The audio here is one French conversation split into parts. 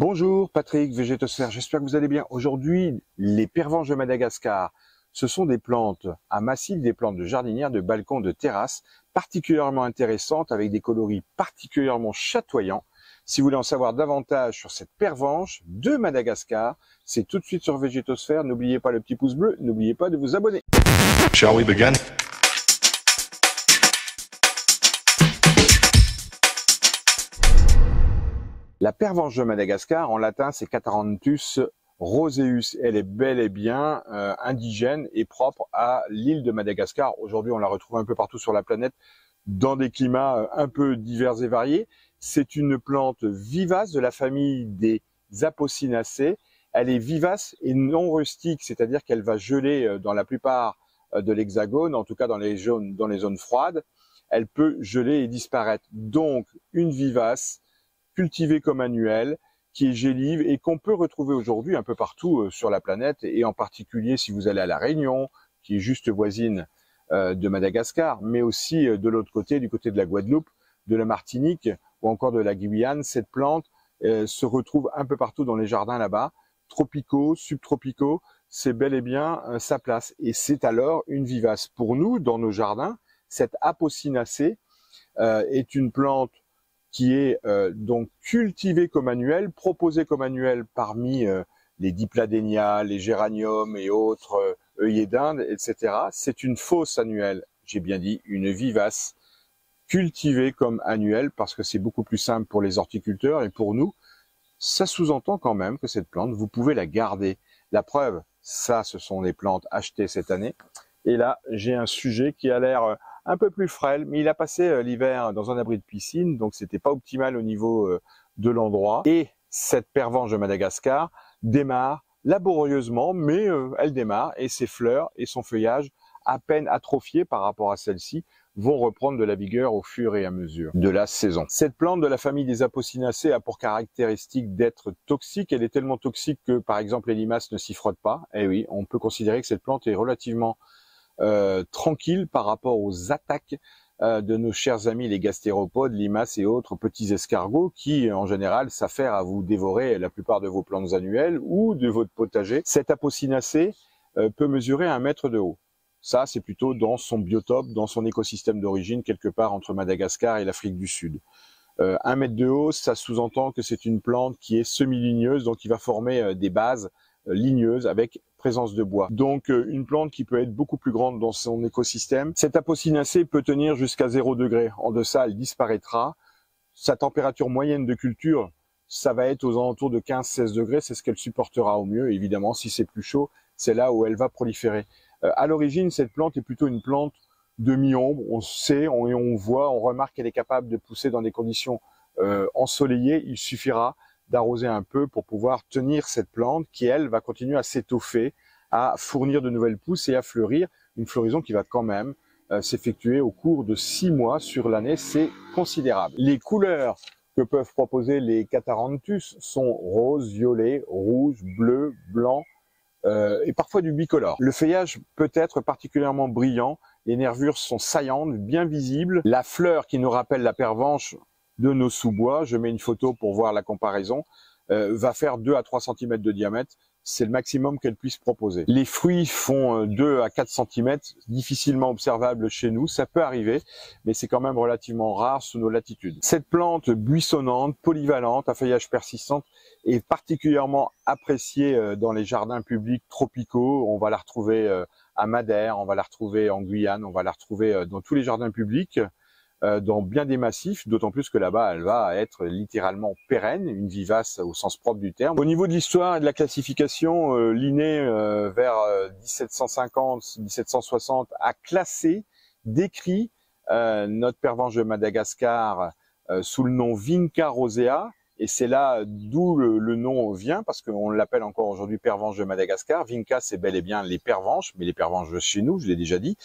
Bonjour Patrick, Végétosphère, j'espère que vous allez bien. Aujourd'hui, les pervenches de Madagascar, ce sont des plantes à massif, des plantes de jardinière, de balcon, de terrasse, particulièrement intéressantes avec des coloris particulièrement chatoyants. Si vous voulez en savoir davantage sur cette pervenche de Madagascar, c'est tout de suite sur Végétosphère. N'oubliez pas le petit pouce bleu, n'oubliez pas de vous abonner. Shall we begin? La pervenche de Madagascar, en latin, c'est Cataranthus roseus. Elle est bel et bien euh, indigène et propre à l'île de Madagascar. Aujourd'hui, on la retrouve un peu partout sur la planète dans des climats euh, un peu divers et variés. C'est une plante vivace de la famille des Apocinacées. Elle est vivace et non rustique, c'est-à-dire qu'elle va geler euh, dans la plupart de l'hexagone, en tout cas dans les, zones, dans les zones froides. Elle peut geler et disparaître. Donc, une vivace cultivée comme annuelle, qui est gélive et qu'on peut retrouver aujourd'hui un peu partout euh, sur la planète et en particulier si vous allez à la Réunion, qui est juste voisine euh, de Madagascar, mais aussi euh, de l'autre côté, du côté de la Guadeloupe, de la Martinique ou encore de la Guyane, cette plante se retrouve un peu partout dans les jardins là-bas, tropicaux, subtropicaux, c'est bel et bien sa place. Et c'est alors une vivace. Pour nous, dans nos jardins, cette apocinacée est une plante qui est euh, donc cultivé comme annuel, proposé comme annuel parmi euh, les dipladénias, les géraniums et autres euh, œillets d'Inde, etc. C'est une fausse annuelle, j'ai bien dit, une vivace, cultivée comme annuelle parce que c'est beaucoup plus simple pour les horticulteurs et pour nous. Ça sous-entend quand même que cette plante, vous pouvez la garder. La preuve, ça, ce sont les plantes achetées cette année. Et là, j'ai un sujet qui a l'air un peu plus frêle, mais il a passé euh, l'hiver dans un abri de piscine, donc c'était pas optimal au niveau euh, de l'endroit. Et cette pervenche de Madagascar démarre laborieusement, mais euh, elle démarre et ses fleurs et son feuillage, à peine atrophiés par rapport à celle-ci, vont reprendre de la vigueur au fur et à mesure de la saison. Cette plante de la famille des Apocinacées a pour caractéristique d'être toxique. Elle est tellement toxique que, par exemple, les limaces ne s'y frottent pas. Eh oui, on peut considérer que cette plante est relativement euh, tranquille par rapport aux attaques euh, de nos chers amis les gastéropodes, limaces et autres petits escargots qui, en général, s'affairent à vous dévorer la plupart de vos plantes annuelles ou de votre potager. Cette apocinacée euh, peut mesurer un mètre de haut. Ça, c'est plutôt dans son biotope, dans son écosystème d'origine, quelque part entre Madagascar et l'Afrique du Sud. un mètre de haut, ça sous-entend que c'est une plante qui est semi-ligneuse, donc qui va former des bases ligneuses avec présence de bois. Donc euh, une plante qui peut être beaucoup plus grande dans son écosystème. Cette apocinacée peut tenir jusqu'à 0 degré. En deçà, elle disparaîtra. Sa température moyenne de culture, ça va être aux alentours de 15-16 degrés. C'est ce qu'elle supportera au mieux. Évidemment, si c'est plus chaud, c'est là où elle va proliférer. Euh, à l'origine, cette plante est plutôt une plante de mi-ombre. On sait, on, on voit, on remarque qu'elle est capable de pousser dans des conditions euh, ensoleillées. Il suffira d'arroser un peu pour pouvoir tenir cette plante qui, elle, va continuer à s'étoffer, à fournir de nouvelles pousses et à fleurir. Une floraison qui va quand même euh, s'effectuer au cours de six mois sur l'année. C'est considérable. Les couleurs que peuvent proposer les Cataranthus sont rose, violet, rouge, bleu, blanc euh, et parfois du bicolore. Le feuillage peut être particulièrement brillant. Les nervures sont saillantes, bien visibles. La fleur qui nous rappelle la pervenche de nos sous-bois, je mets une photo pour voir la comparaison, euh, va faire 2 à 3 cm de diamètre. C'est le maximum qu'elle puisse proposer. Les fruits font 2 euh, à 4 cm, difficilement observables chez nous. Ça peut arriver, mais c'est quand même relativement rare sous nos latitudes. Cette plante buissonnante, polyvalente, à feuillage persistant, est particulièrement appréciée euh, dans les jardins publics tropicaux. On va la retrouver à Madère, on va la retrouver en Guyane, on va la retrouver dans tous les jardins publics. Euh, dans bien des massifs, d'autant plus que là-bas, elle va être littéralement pérenne, une vivace au sens propre du terme. Au niveau de l'histoire et de la classification, euh, Linné, euh, vers 1750-1760, euh, a classé, décrit notre pervenche de Madagascar sous le nom Vinca rosea, et c'est là d'où le, nom vient, parce qu'on l'appelle encore aujourd'hui pervenche de Madagascar. Vinca, c'est bel et bien les pervenches, mais les pervenches chez nous, je l'ai déjà dit.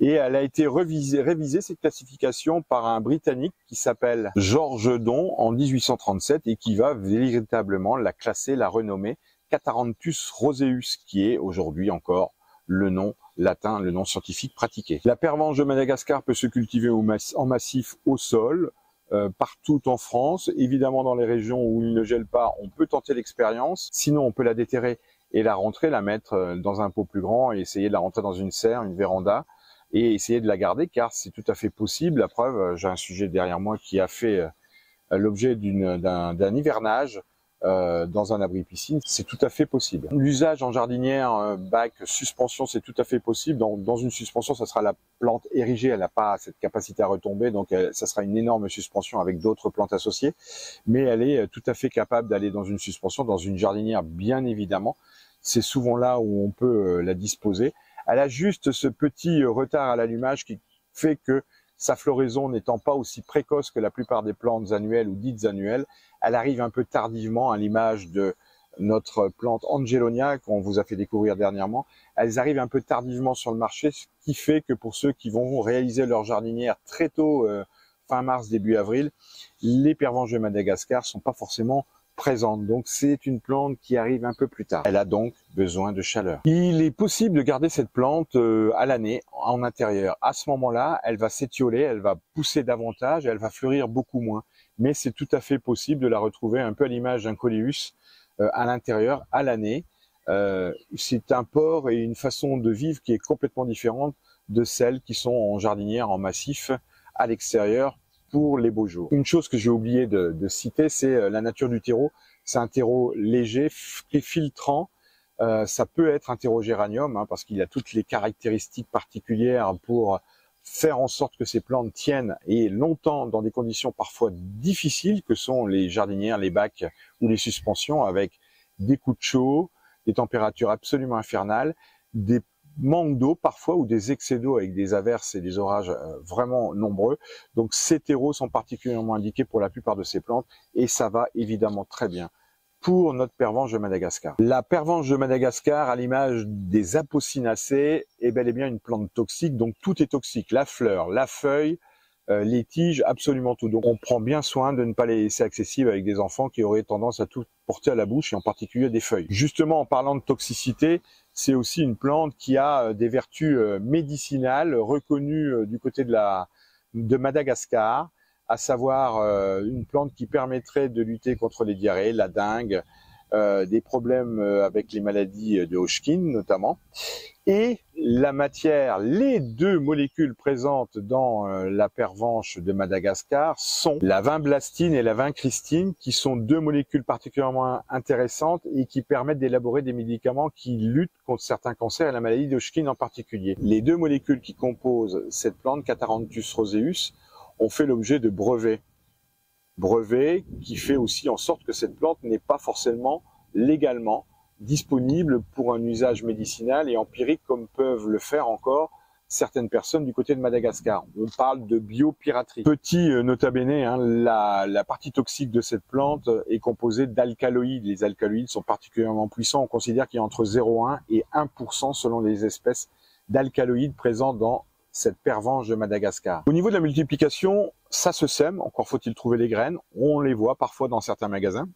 Et elle a été révisée, révisée, cette classification, par un Britannique qui s'appelle Georges Don en 1837 et qui va véritablement la classer, la renommer Cataranthus roseus, qui est aujourd'hui encore le nom latin, le nom scientifique pratiqué. La pervenche de Madagascar peut se cultiver en massif au sol, euh, partout en France. Évidemment, dans les régions où il ne gèle pas, on peut tenter l'expérience. Sinon, on peut la déterrer et la rentrer, la mettre euh, dans un pot plus grand et essayer de la rentrer dans une serre, une véranda et essayer de la garder car c'est tout à fait possible. La preuve, euh, j'ai un sujet derrière moi qui a fait l'objet d'un hivernage euh, dans un abri piscine, c'est tout à fait possible. L'usage en jardinière, euh, bac, suspension, c'est tout à fait possible. Dans, une suspension, ça sera la plante érigée, elle n'a pas cette capacité à retomber, donc ça sera une énorme suspension avec d'autres plantes associées, mais elle est euh, tout à fait capable d'aller dans une suspension, dans une jardinière, bien évidemment. C'est souvent là où on peut la disposer. Elle a juste ce petit retard à l'allumage qui fait que sa floraison n'étant pas aussi précoce que la plupart des plantes annuelles ou dites annuelles, elle arrive un peu tardivement à l'image de notre plante Angelonia qu'on vous a fait découvrir dernièrement. Elles arrivent un peu tardivement sur le marché, ce qui fait que pour ceux qui vont réaliser leur jardinière très tôt, euh, fin mars, début avril, les pervenches de Madagascar sont pas forcément présente. Donc c'est une plante qui arrive un peu plus tard. Elle a donc besoin de chaleur. Il est possible de garder cette plante euh, à l'année en intérieur. À ce moment-là, elle va s'étioler, elle va pousser davantage, elle va fleurir beaucoup moins. Mais c'est tout à fait possible de la retrouver un peu à l'image d'un coléus euh, à l'intérieur à l'année. Euh, c'est un port et une façon de vivre qui est complètement différente de celles qui sont en jardinière, en massif, à l'extérieur, pour les beaux jours. Une chose que j'ai oublié de, de citer, c'est euh, la nature du terreau. C'est un terreau léger et filtrant. Euh, ça peut être un terreau géranium hein, parce qu'il a toutes les caractéristiques particulières pour faire en sorte que ces plantes tiennent et longtemps dans des conditions parfois difficiles que sont les jardinières, les bacs ou les suspensions avec des coups de chaud, des températures absolument infernales, des manque d'eau parfois ou des excès d'eau avec des averses et des orages euh, vraiment nombreux. Donc ces terreaux sont particulièrement indiqués pour la plupart de ces plantes et ça va évidemment très bien pour notre pervenche de Madagascar. La pervenche de Madagascar, à l'image des apocinacées, est bel et bien une plante toxique, donc tout est toxique, la fleur, la feuille, euh, les tiges, absolument tout. Donc on prend bien soin de ne pas les laisser accessibles avec des enfants qui auraient tendance à tout porter à la bouche et en particulier des feuilles. Justement, en parlant de toxicité, c'est aussi une plante qui a euh, des vertus euh, médicinales reconnues euh, du côté de, la, de Madagascar, à savoir une plante qui permettrait de lutter contre les diarrhées, la dengue, euh, des problèmes avec les maladies de Hodgkin notamment. Et la matière, les deux molécules présentes dans euh, la pervenche de Madagascar sont la vinblastine et la vincristine, qui sont deux molécules particulièrement intéressantes et qui permettent d'élaborer des médicaments qui luttent contre certains cancers et la maladie de en particulier. Les deux molécules qui composent cette plante, Catharanthus roseus, ont fait l'objet de brevets brevet qui fait aussi en sorte que cette plante n'est pas forcément légalement disponible pour un usage médicinal et empirique comme peuvent le faire encore certaines personnes du côté de Madagascar. On parle de biopiraterie. Petit euh, nota bene, hein, la, partie toxique de cette plante est composée d'alcaloïdes. Les alcaloïdes sont particulièrement puissants. On considère qu'il y a entre 0,1 et 1% selon les espèces d'alcaloïdes présents dans cette pervenche de Madagascar. Au niveau de la multiplication, ça se sème, encore faut-il trouver les graines. On les voit parfois dans certains magasins.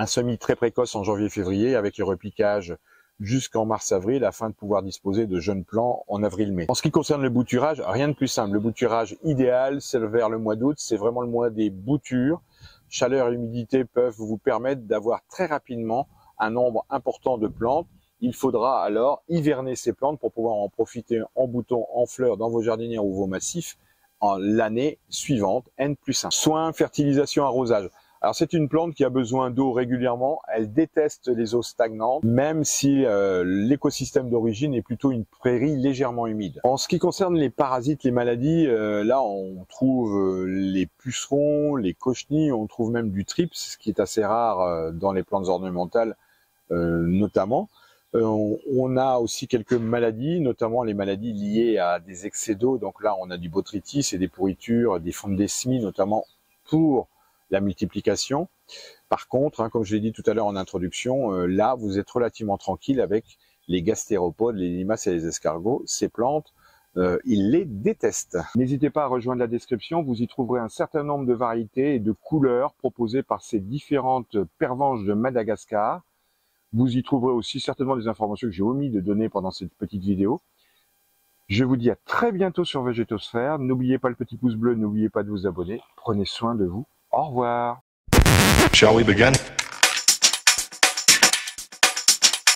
Un semis très précoce en janvier-février avec les repiquages jusqu'en mars-avril afin de pouvoir disposer de jeunes plants en avril-mai. En ce qui concerne le bouturage, rien de plus simple. Le bouturage idéal, c'est vers le mois d'août, c'est vraiment le mois des boutures. Chaleur et humidité peuvent vous permettre d'avoir très rapidement un nombre important de plantes il faudra alors hiverner ces plantes pour pouvoir en profiter en boutons, en fleurs dans vos jardinières ou vos massifs en l'année suivante, N plus 1. Soins, fertilisation, arrosage. Alors c'est une plante qui a besoin d'eau régulièrement, elle déteste les eaux stagnantes, même si euh, l'écosystème d'origine est plutôt une prairie légèrement humide. En ce qui concerne les parasites, les maladies, euh, là on trouve euh, les pucerons, les cochenilles, on trouve même du trips, ce qui est assez rare dans les plantes ornementales notamment. On, a aussi quelques maladies, notamment les maladies liées à des excès d'eau. Donc là, on a du botrytis et des pourritures, des fonds de desmi, notamment pour la multiplication. Par contre, hein, comme je l'ai dit tout à l'heure en introduction, euh, là, vous êtes relativement tranquille avec les gastéropodes, les limaces et les escargots. Ces plantes, euh, ils les détestent. N'hésitez pas à rejoindre la description, vous y trouverez un certain nombre de variétés et de couleurs proposées par ces différentes pervenches de Madagascar. Vous y trouverez aussi certainement des informations que j'ai omis de donner pendant cette petite vidéo. Je vous dis à très bientôt sur Végétosphère. N'oubliez pas le petit pouce bleu, n'oubliez pas de vous abonner. Prenez soin de vous. Au revoir. Shall we begin?